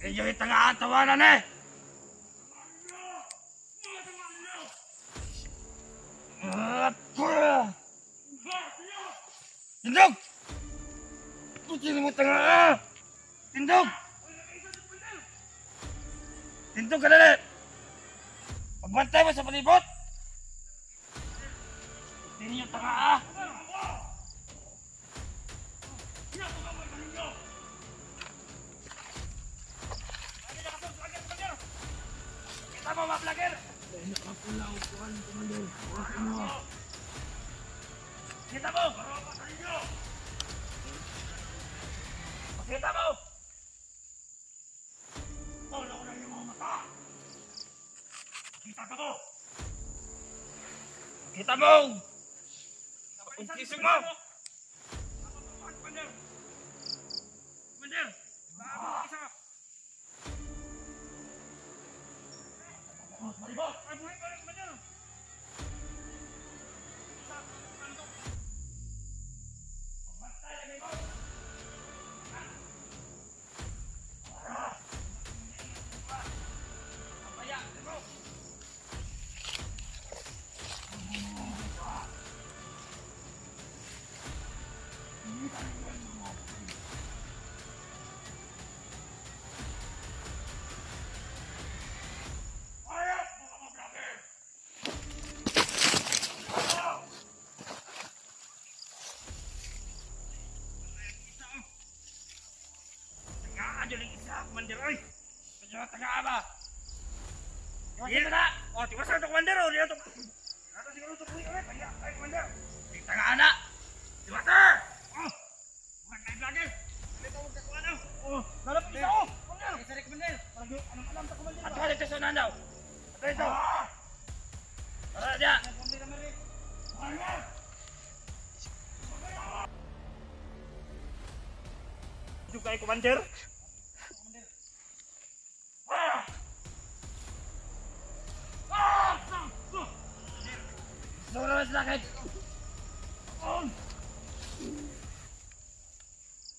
Inyo itangaan tawanan eh! Tindog! Puti mo tanga ka! Tindog! Tindog ka dali! Pagbantay mo sa palibot! Puti ninyo tanga ka! Kita mo! Kita mo! Wala ko na yung mga mata! Kita ka mo! Kita mo! Pagkisig mo! Commander, oy! Medyo taga ba? Tiwasan na! O, tiwasan na to, Commander, o! Dito to! Dito siguro to, puwi ulit! Ay, ay, Commander! Di taga na! Tiwasan! Oh! Bukan kayo lagi! Dito mo kakuha na! Oh! Lalap dito! oh! Commander! Ay, sorry, Commander! Parang anong alam ta, Commander? At halit sa sunan daw! At ito! Tara, diya! Commander! Hidup kayo, Commander! Nawala sa lakad!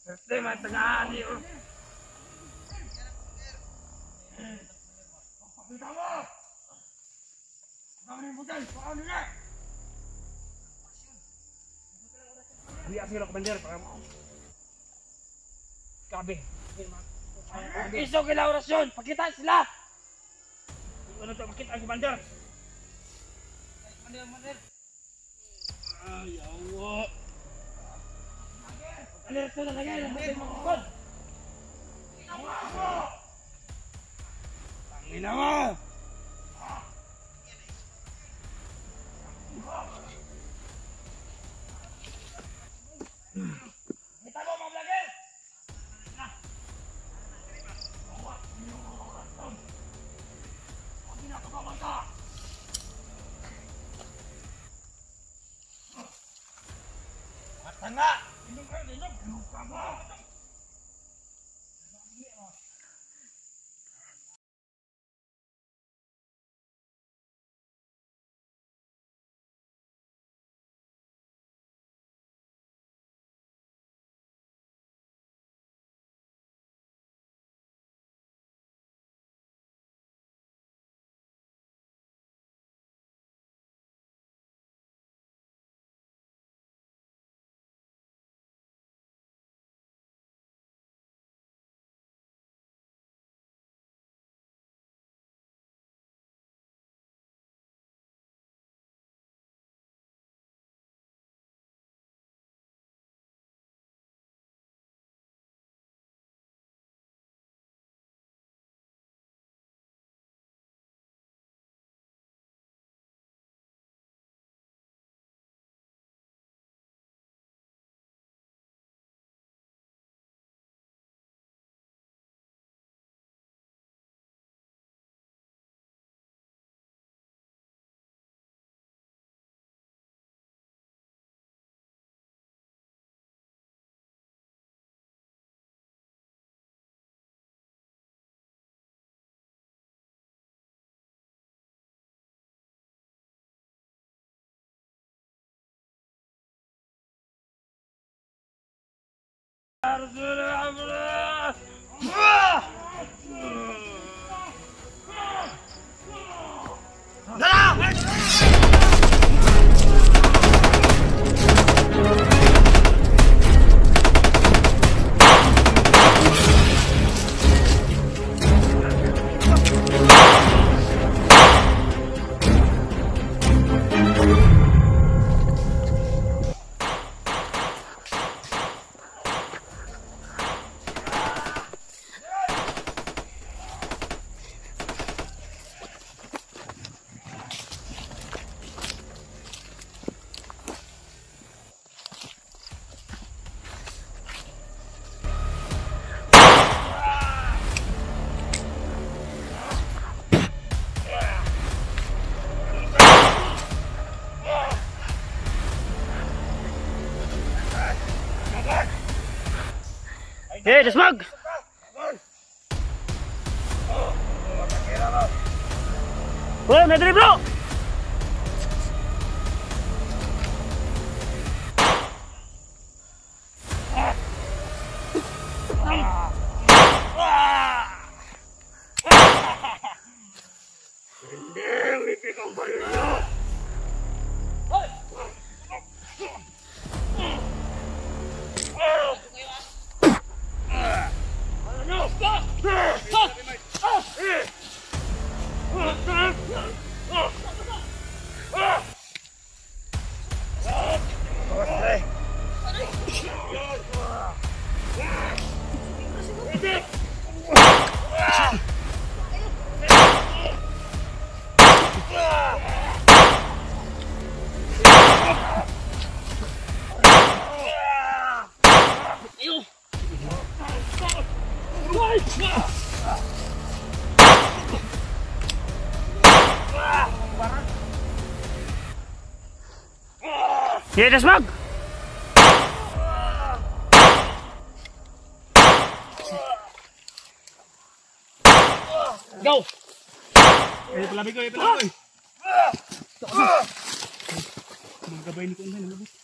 Este man tagaan niyo. Pakita mo! Pakita mo yung butal! Pakita mo na! Biya sila, Commander. Kabe. Iso kila orasyon! Pakita sila! Ano to? Makita ang Commander! Commander, Commander! Ay, awa! Alerto na lagay! Namatay mo kukod! Tangina mo! Kita mo mga vlogger! Tanga! Inom kayo, inom! Inom ka mo! Hey, dasmag! Wala, nadali bro! Yeah, dasmag! Go! Eh, palabi ko, eh, palabi ko. Mga gabay ni ko na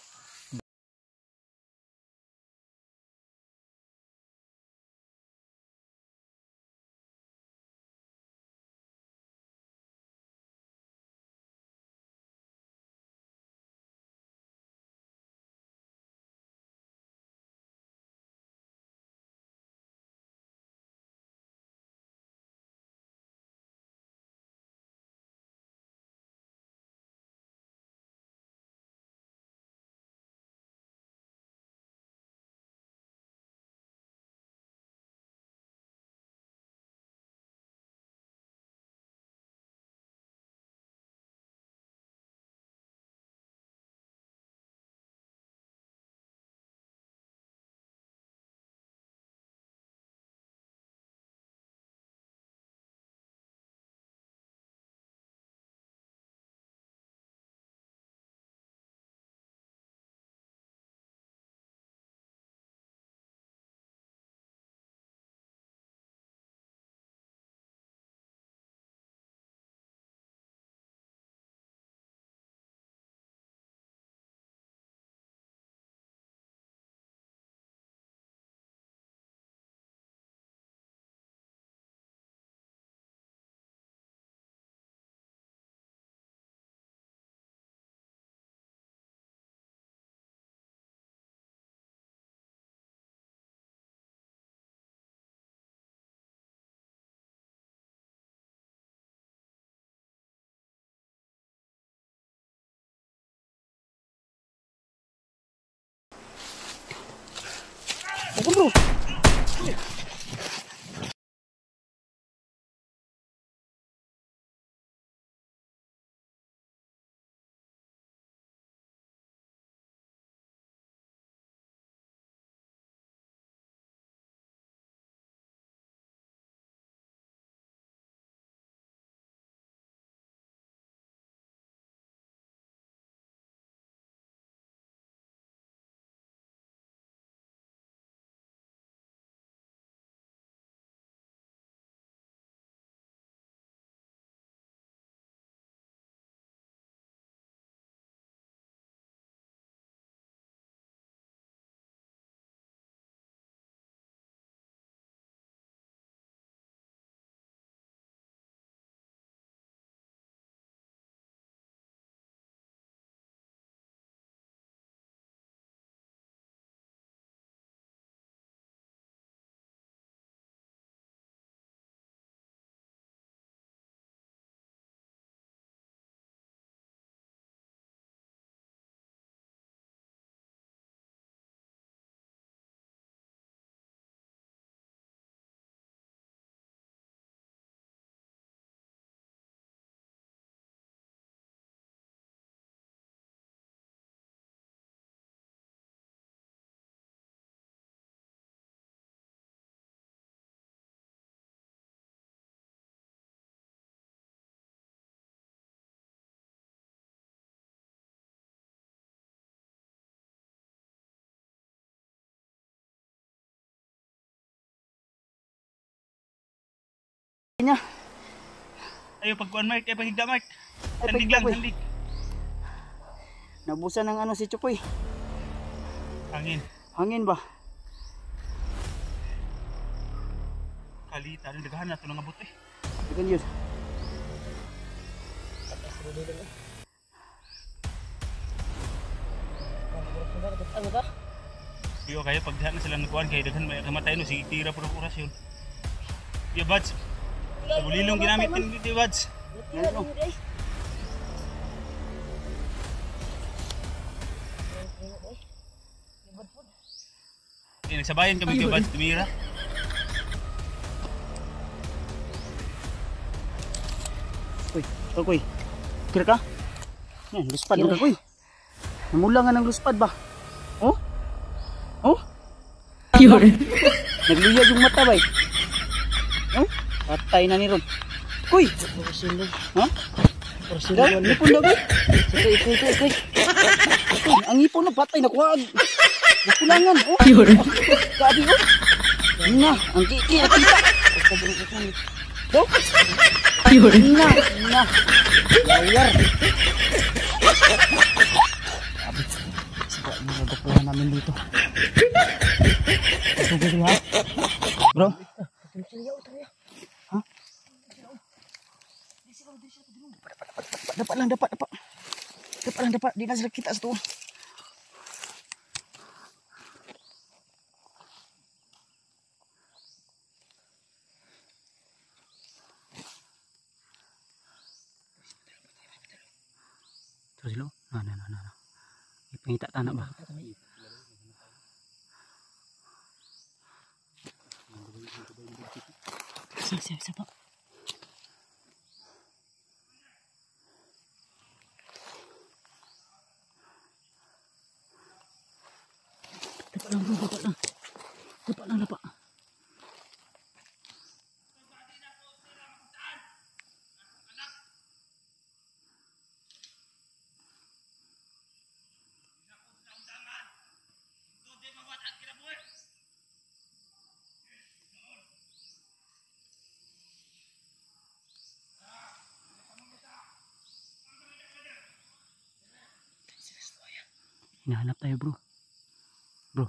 compro. Niya. Ayo, pagkuhan, Mark. Eh, pagigda, Mark. Ay, Sandig lang, sandig. Nabusan ng ano si Chukoy. Hangin. Hangin ba? Kalita, nagdagahan na ito ng abot eh. Ikan yun. Iyo kayo, pag dihan na sila nagkuhan, kaya daghan may kamatay no, sige tira ng oras yun. Iyo, Bads. Bulilong ginamit din dito, Bads. Yan o. Eh, nagsabayan kami kay Bads, tumira. Uy, Chukoy. Kira ka? Yan, luspad ka koy. Namula nga ng luspad ba? Oh? Oh? Nagluyag yung mata ba eh? Oh? Patay na ni Ron. Kuy! Ha? Porsilan, ngipon daw eh. Ikoy, ikoy, ikoy, ikoy. Ang ngipon na patay na kuwag. Nakulangan. Oh, Yun. gabi oh. Na, ang kiki nakita. Oh, Yun. na, na. Layar. Sige, magkukuha namin dito. Ito gusto ha? Bro? dapat lang dapat dapat. Dapat lang dapat di nazar kita satu. Terus dulu. Nah nah nah nah. Ini tak tanah bah. Tak. Hinahanap tayo, bro. Bro,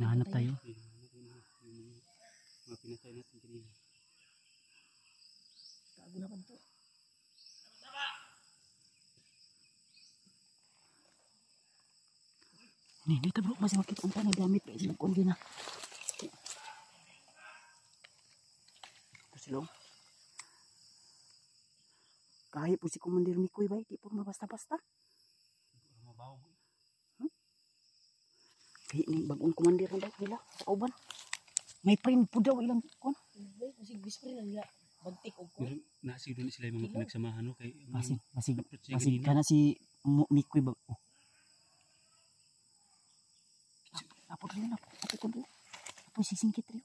hinahanap tayo. Ini, dito bro, masih makita ang tanah gamit pa silang kundi na. Ito sila. oh. Kahit po si Commander Mikoy ba, di po mabasta-basta. Hmm? Kaya ni bagong commander na daw nila, sa kauban. May print po daw ilang kon. Kasi whisper lang nila. Bagtik o ko. Pero nasi doon sila yung mga pinagsamahan no kay Masig, masig, masig kanina. ka na si Mikoy ba? Oh. Apo rin, apo, apo ko doon. Apo sisingkit rin.